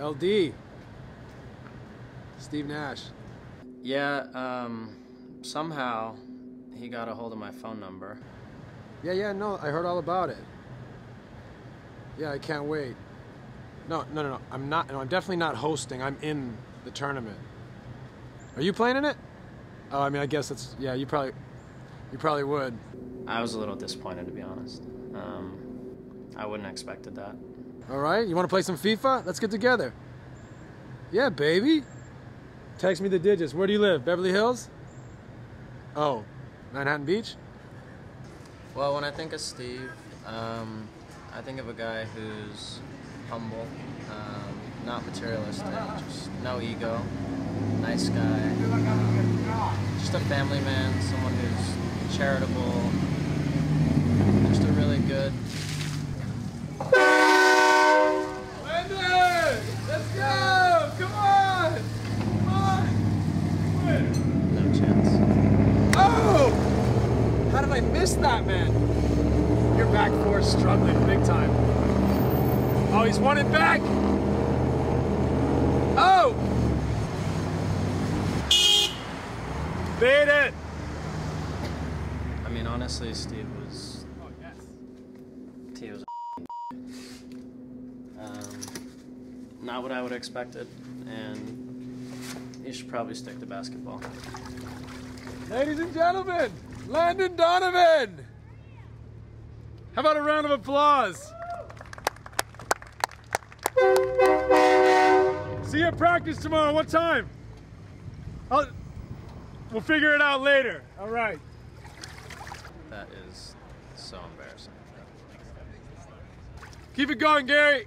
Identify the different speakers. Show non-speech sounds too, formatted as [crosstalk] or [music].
Speaker 1: LD. Steve Nash.
Speaker 2: Yeah, um, somehow he got a hold of my phone number.
Speaker 1: Yeah, yeah, no, I heard all about it. Yeah, I can't wait. No, no, no, no. I'm not. No, I'm definitely not hosting. I'm in the tournament. Are you playing in it? Oh, I mean, I guess it's. Yeah, you probably, you probably would.
Speaker 2: I was a little disappointed, to be honest. Um, I wouldn't have expected that.
Speaker 1: All right, you want to play some FIFA? Let's get together. Yeah, baby. Text me the digits. Where do you live? Beverly Hills? Oh, Manhattan Beach?
Speaker 2: Well, when I think of Steve, um, I think of a guy who's humble, um, not materialistic, just no ego, nice guy, um, just a family man, someone who's charitable, just a really good.
Speaker 1: Landon! Let's go! Come on! Come on!
Speaker 2: No chance.
Speaker 1: Oh! How did I miss that, man? Your back four struggling big time. Oh, he's won it back! Oh! Beat it!
Speaker 2: I mean, honestly, Steve was
Speaker 1: Oh, yes.
Speaker 2: he was [laughs] um, not what I would have expected, and he should probably stick to basketball.
Speaker 1: Ladies and gentlemen, Landon Donovan! How about a round of applause? See you at practice tomorrow. What time? I'll, we'll figure it out later. All right.
Speaker 2: That is so embarrassing.
Speaker 1: Keep it going, Gary.